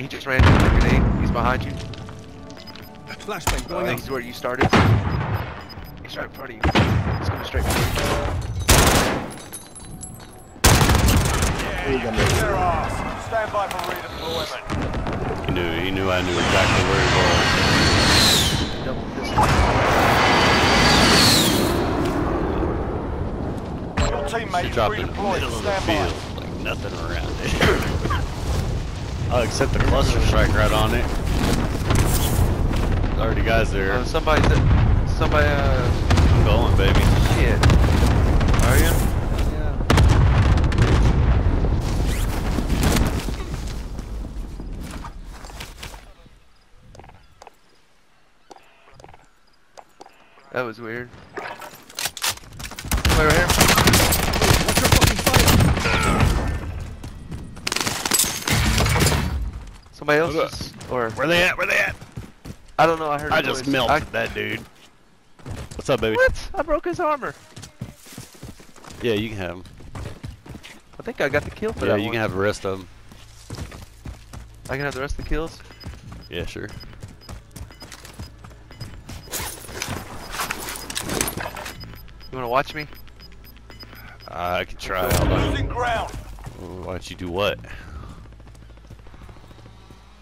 he just ran into the grenade. He's behind you. Flashbang I going think out. he's where you started. He's right in front of you. He's coming straight for you. Their ass. Stand by for redeployment. He knew. He knew I knew exactly where he was. Double pistol. Your He teammates dropped in the redeployed. middle of the Stand by. like nothing around it. oh, except the cluster strike right on it. There's already guys there. Uh, somebody's at, somebody, uh, I'm going, baby. shit. Are you? Yeah. That was weird. Here. Somebody else is, or Where they at? Where they at? I don't know. I heard. I a just noise. melted I- that dude. What's up, baby? what? I broke his armor. Yeah, you can have him. I think I got the kill for Yeah, that you one. can have the rest of them. I can have the rest of the kills. Yeah, sure. You wanna watch me? I can try. Losing ground. Why don't you do what?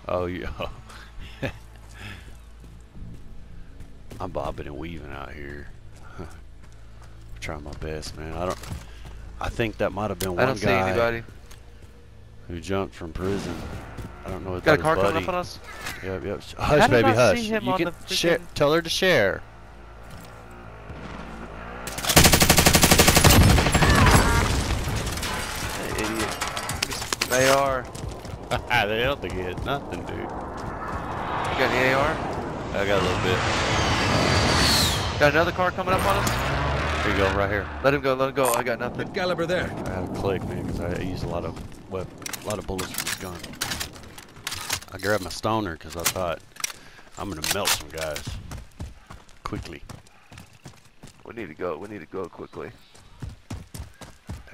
Oh, yeah. I'm bobbing and weaving out here. trying my best, man. I don't. I think that might have been I one don't see guy anybody. who jumped from prison. I don't know if Got a that car was coming up on us. Yep, yep. Hush, did I baby, hush. see him You on can the share. Tell her to share. Idiot. They are. they don't think he hit nothing, dude. You got any AR? I got a little bit. Got another car coming up on us? Here you go, right here. Let him go, let him go. I got nothing. Good caliber there. I had a click, man, because I used a lot of wep- a lot of bullets from this gun. I grabbed my stoner because I thought I'm gonna melt some guys quickly. We need to go. We need to go quickly.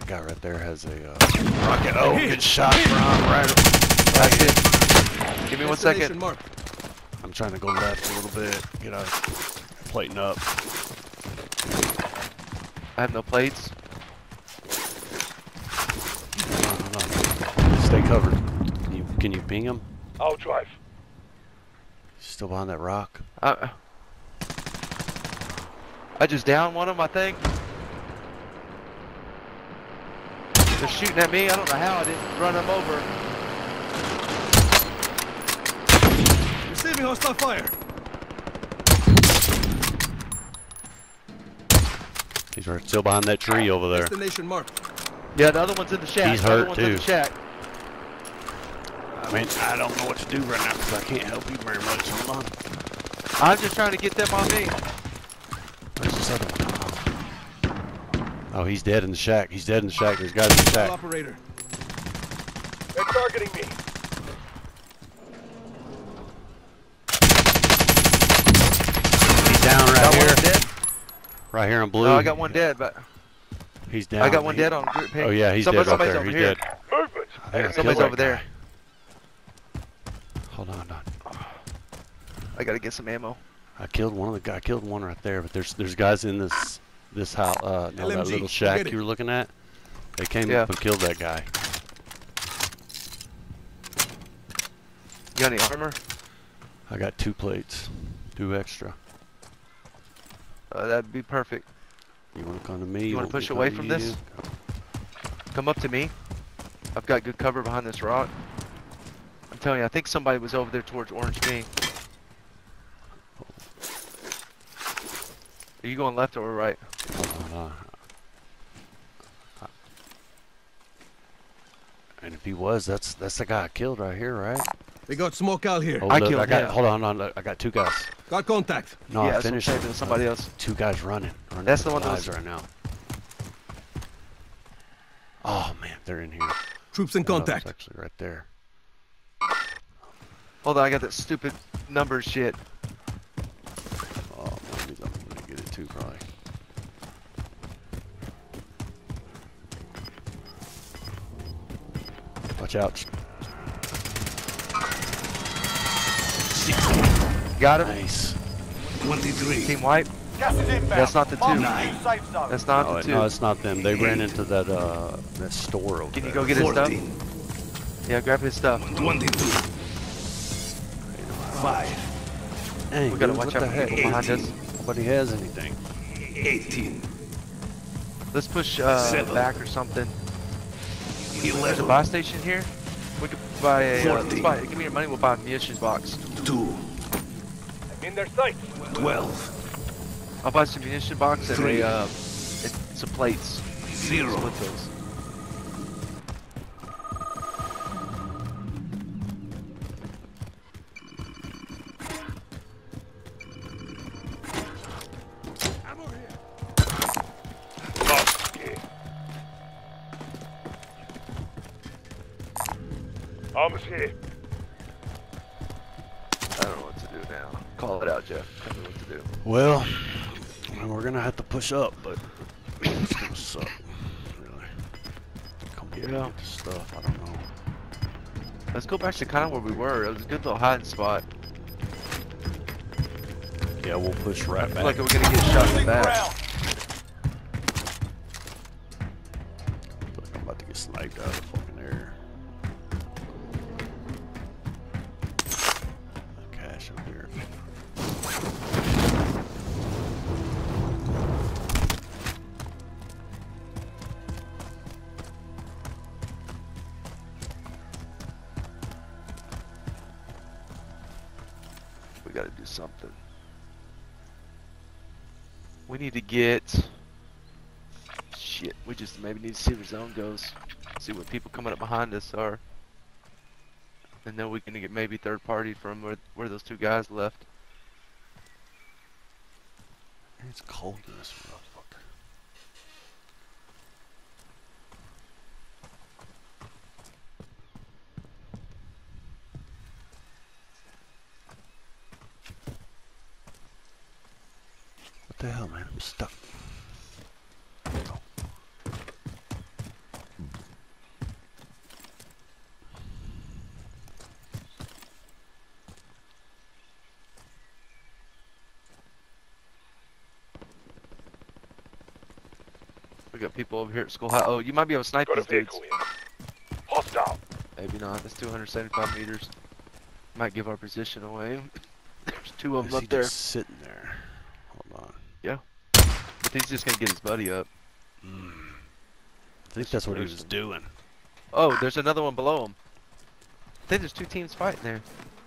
That guy right there has a uh, rocket. Oh, good shot, Ron. Right. That's it. Give me one second. Destination I'm trying to go left a little bit. You know, Plating up. I have no plates. Hold on, hold. Stay covered. Can you, can you ping him? I'll drive. Still behind that rock. I, I just downed one of them, I think. They're shooting at me. I don't know how I didn't run them over. Receiving hostile fire. He's right, still behind that tree over there. Destination marked. Yeah, the other one's in the shack. He's the other hurt, one's in the too. shack. I mean, I don't know what to do right now because I can't help you very much. Hold on. I'm just trying to get them on me. Where's this other one? Oh, he's dead in the shack. He's dead in the shack. There's guys in the shack. operator. They're targeting me. He's down right Got here. one dead. Right here on blue. No, I got one dead, but He's down. I got one He- dead on group pink. Oh yeah, he's Somebody- dead right there. over He's here. dead. Movement. I think Somebody's over there. Hold on, hold on. I gotta get some ammo. I killed one of the guy. I killed one right there, but there's there's guys in this this house. Uh, no, that little shack you were looking at. They came Yeah. up and killed that guy. You got any armor? I got two plates, two extra. Uh, that'd be perfect. You want to come to me? You wanna push away from this? you? Come up to me. I've got good cover behind this rock. I'm telling you, I think somebody was over there towards Orange Me. Are you going left or right? Hold on. And if he was, that's that's the guy I killed right here, right? They got smoke out here. Oh, I look, killed I got. him. Hold on, hold on. I got two guys. Got contact. No, yeah, I that's what I'm finished. saying, it. there somebody else. Two guys running. running That's the one their that was- right now. Oh man, they're in here. Troops in No, contact. actually right there. Hold on, I got that stupid number shit. Oh, man, I'm gonna get it too, probably. Watch out. Got him. Nice. 23. Team white. Gas is inbound. That's not the Mark two. new Safe. That's not No, the two. no, it's not them. They ran into that uh that store over Can you there. go get his stuff? 14. Yeah, grab his stuff. 22. 5. Dang, We gotta dude, watch out for heck? people behind us. Nobody has anything. 18. Let's push uh, back or something. There's a buy station here. We could buy a. Uh, let's buy, give me your money. We'll buy a munitions box. 2. In their sights. 12. I'll buy some munition box and Three. a, uh, and some plates. 0. Split those. Here. I don't know what to do now. Call it out, Jeff. Tell me what to do. Well, we're gonna have to push up, but it's gonna suck. Really. Come here Yeah. get the stuff. I don't know. Let's go back to kind of where we were. It was a good little hiding spot. Yeah, we'll push right I feel back. like we're gonna get shot in the Losing back. Get. Shit, we just maybe need to see where zone goes. See what people coming up behind us are. And then we can get maybe third party from where, where those two guys left. It's cold in this motherfucker. What the hell, man? I'm stuck. Oh. We got people over here at schoolhouse. Oh, you might be able to snipe Got these dudes. vehicle in. Hostile. Maybe not. That's 275 meters. Might give our position away. There's two of them up there. sitting there? Hold he's just gonna get his buddy up. I think that's what he was doing. Oh, there's another one below him. I think there's two teams fighting there.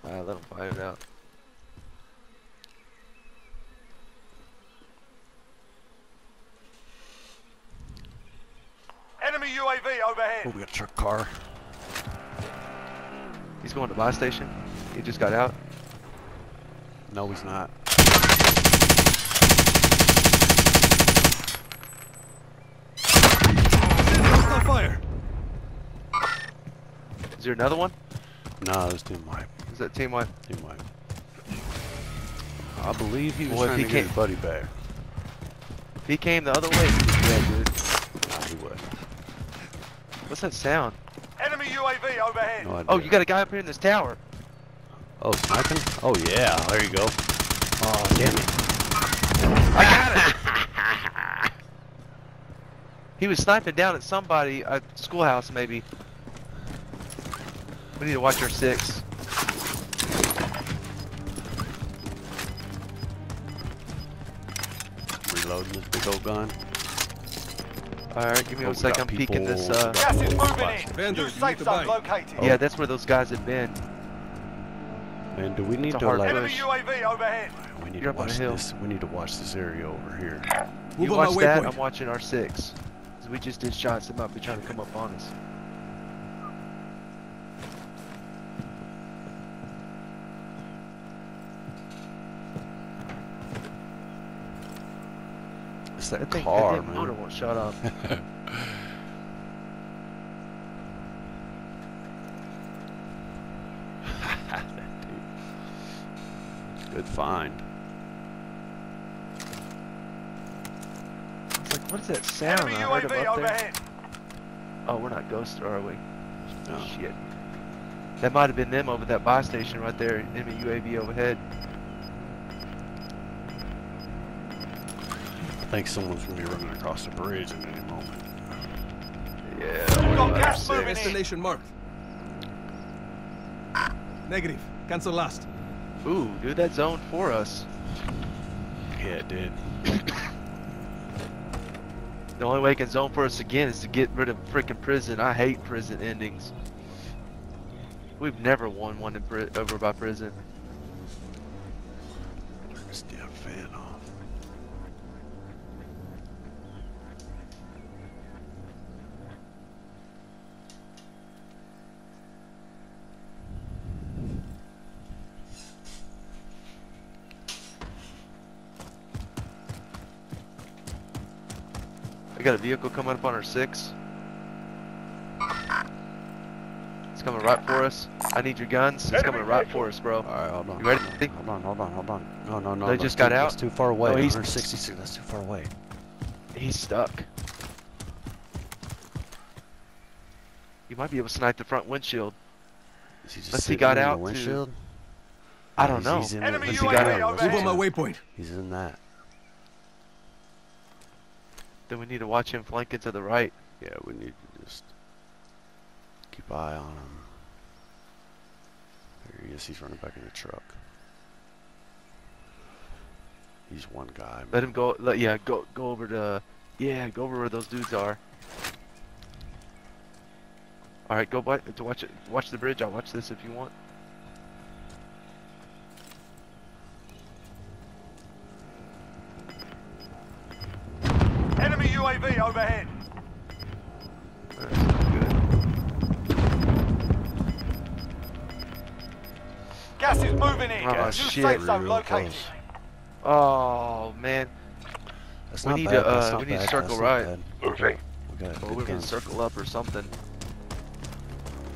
Alright, let them fight it out. Enemy UAV overhead. Oh, overhead. we got a truck car. He's going to buy station. He just got out. No, he's not. Fire. Is there another one? No, this team wipe. Is that team one? Team wipe. I believe he was Well, trying he to get his buddy back. If he came the other way, he was dead, dude. Nah, he wasn't. What's that sound? Enemy UAV overhead. No. Oh, you got a guy up here in this tower. Oh, sniping? Oh, yeah. There you go. Oh, damn it. He was sniping down at somebody, a schoolhouse maybe. We need to watch our six. Reloading this big old gun. Alright, give me oh, one second. I'm peeking this. Uh... Gas is moving in. New safe zone located. Yeah, that's where those guys have been. Man, do we need to like? Enemy UAV overhead. We need You're to watch this. We need to watch this area over here. We'll you watch that. I'm watching R6. So we just did shots them up. They're trying to come up on us. It's that, that car, that man. motor won't shut up! Good find. What is that sound? Enemy I heard him UAV up there. Oh, we're not ghosts, are we? No. Shit. That might have been them over that buy station right there. Enemy UAV overhead. I think someone's gonna be running across the bridge in any moment. Yeah. Got gas moving Destination marked. Negative. Cancel last. Ooh, dude, that zone for us. Yeah, it did. The only way it can zone for us again is to get rid of freaking prison. I hate prison endings. We've never won one over by prison. Turn this damn fan off. I got a vehicle coming up on our six. It's coming right for us. I need your guns. It's coming right for us, bro. All right, hold on. You ready? Hold on, hold on, hold on. No, no, no. They that's just too- got That's out? too far away. Oh, he's- 166. That's too far away. He's stuck. You might be able to snipe the front windshield. Is he just Unless he got in the out to- windshield? I don't He's- know. He's in, Enemy the, UAV got out. overhead. Move on my waypoint. he's in that. Then we need to watch him flanking to the right. Yeah, we need to just keep eye on him. There he is. He's running back in the truck. He's one guy. Let him go. Let, yeah, go go over to. Yeah, go over where those dudes are. All right, go by, to watch it. Watch the bridge. I'll watch this if you want. Oh, shit. safe zone Real close. Oh man, That's We not need bad. to, That's uh, not we need to circle That's right. Okay. We got well, good we're gonna circle up or something.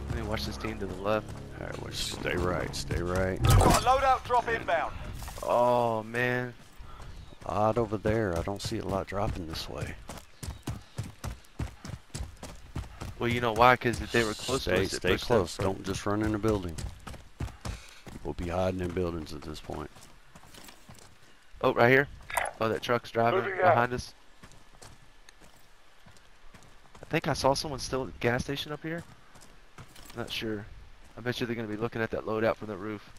Let me watch this team to the left. All right, we'll just stay right. Stay right. Loadout drop inbound. Oh man, Odd over there. I don't see a lot dropping this way. well you know why? Because if they were close to us, it stay close. Don't just run in a building. People be hiding in buildings at this point. Oh, right here. Oh, that truck's driving behind us. I think I saw someone still at the gas station up here. Not sure. I bet you they're gonna be looking at that loadout from the roof.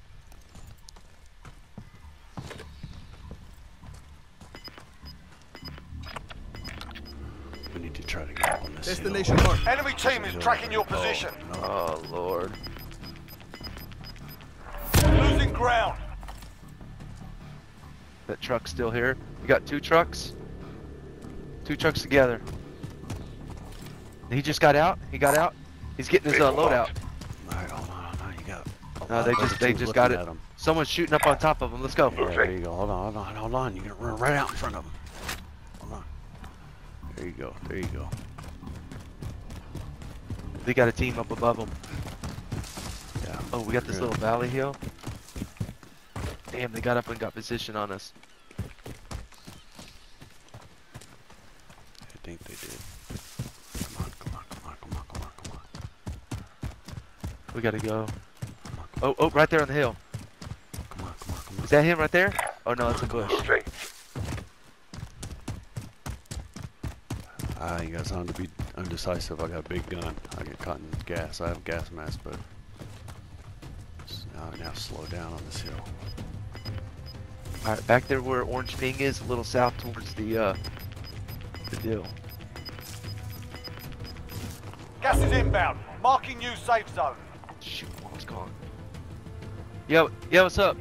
We need to try to get up on this hill. Destination marked. Enemy team is tracking your oh, position. Oh, no. Oh lord. Losing ground. That truck's still here. We got two trucks. Two trucks together. He just got out. He got out. He's getting his uh, loadout. All right, hold on, hold on. You got. No, they just they just got it. at 'em. Someone's shooting up on top of him. Let's go. Yeah, there you go. Hold on, hold on, hold on. You're gonna run right out in front of them. Hold on. There you go. There you go. They got a team up above him. Yeah. Oh, we got this Good. little valley hill. Damn, they got up and got position on us. I think they did. Come on, come on, come on, come on, come on, come on. We gotta go. Come on, Oh, oh, right there on the hill. come on, come on, come on. Is that him right there? Oh no, it's a bush. Ah, you guys sound to be undecisive. I got a big gun. I get caught in gas. I have a gas mask, but s- now, now slow down on this hill. All right, back there where Orange Ping is, a little south towards the uh, the deal. Gas is inbound. Marking new safe zone. Shoot, mom's gone. Yo, yo, what's up?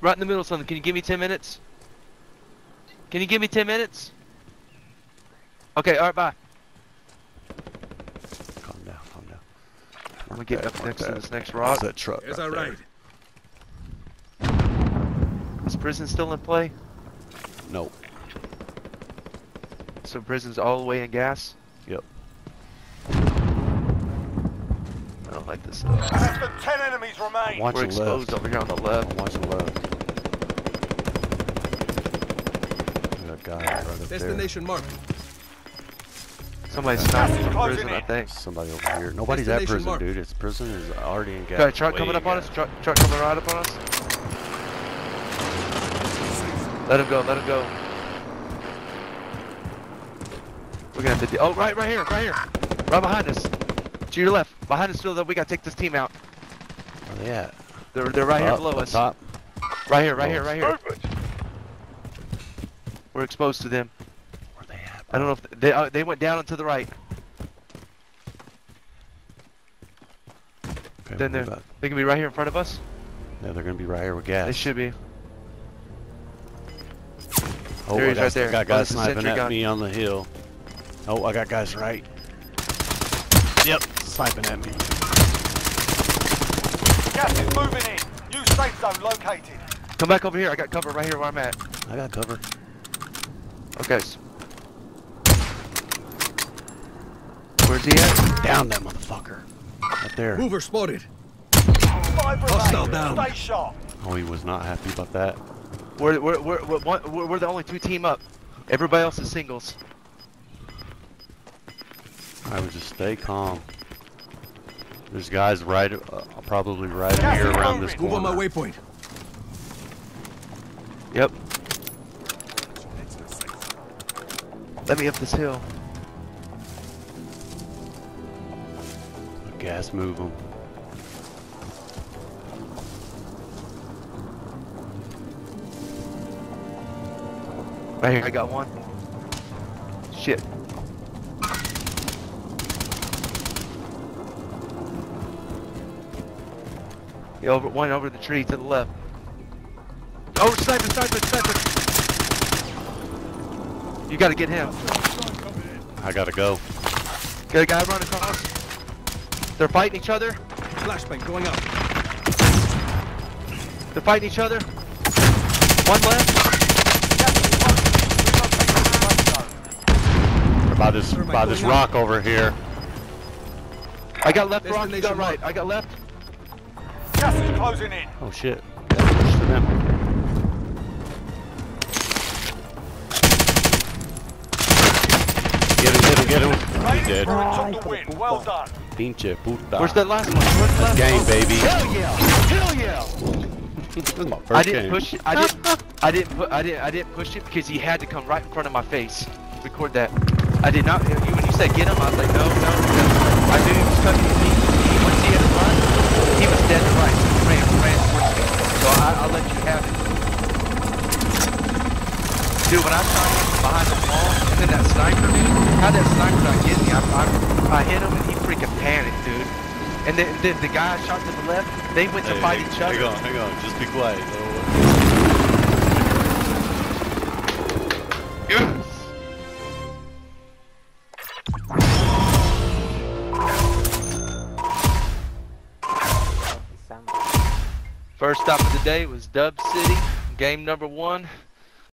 Right in the middle of something. Can you give me 10 minutes? Can you give me 10 minutes? Okay, alright, bye. Calm down, calm down. I'm gonna get up next to this next That's rock. that truck. There's right our there. ride. Is prison still in play? Nope. So prison's all the way in gas? Yep. I don't like this. Uh, Less than 10 enemies remain. Watch we're exposed left. over here on the left. Watch the left. We got a guy right up there. Destination marked. Somebody sniped from Closing prison, I think. Somebody over here. Nobody's at Destination prison, marked. dude. It's prison is already in gas. Got a truck coming up on us. Truck, truck coming right up on us. Let him go. Let him go. We're gonna have to. Do, oh, right, right here, right here, right behind us. To your left, behind us. Still, though, we gotta take this team out. Where they at? They're they're right here below up us. Top. Right here, right here, Below right here. Movement. We're exposed to them. Where they at? I don't know if they uh, they went down and to the right. Okay, Then we'll they're move up. they can be right here in front of us. Yeah, they're gonna be right here with gas. They should be. Oh, There I got, right there. got Oh, guys that's a sniping at gun. me on the hill. Oh, I got guys right. Yep, sniping at me. Gas is moving in. New safe zone located. Come back over here. I got cover right here where I'm at. I got cover. Okay. Where's he at? Down that motherfucker. Right there. Mover spotted. Five Hostile down. Stay sharp. Oh, he was not happy about that. We're we're we're we're, one, we're, we're the only two team up. Everybody else is singles. I would just stay calm. There's guys right, uh, probably right Gas here is around this moving. Move on my waypoint. Yep. Let me up this hill. Gas move them. Right here. I got one. Shit. Yeah, over one over the tree to the left. Oh, sniper, sniper, sniper! You gotta get him. I gotta go. Got a guy run across. They're fighting each other. Flashbang going up. They're fighting each other. One left. Gas is closing. Relocating the safe. By this, Where am I by this going rock over here. I got left rock, you got Destination right. I got left. Gas is closing in. Oh shit. Gotta push to them. Get him, get him, get him. He Ladies dead. took. Well done. Pinche puta. Where's that last one? Where's the last game, one? baby? Hell yeah! Hell yeah! This is my first I didn't game. push it. I didn't. I didn't put. I didn't. I didn't push it because he had to come right in front of my face. Record that. I did not. You, when you said get him, I was like, no, no. because I knew he was coming to me. Once he had to run, he was dead to right. He ran, ran towards me. So I, I'll let you have it. Dude, when I shot him behind the wall, and then that sniper, dude, how that sniper not get me? I, I, I hit him and he freaking panicked, dude. And then, then the guy I shot to the left, they went to Hey, fight hang- each other. Hang on, hang on. Just be quiet. First stop of the day was Dub City, game number one.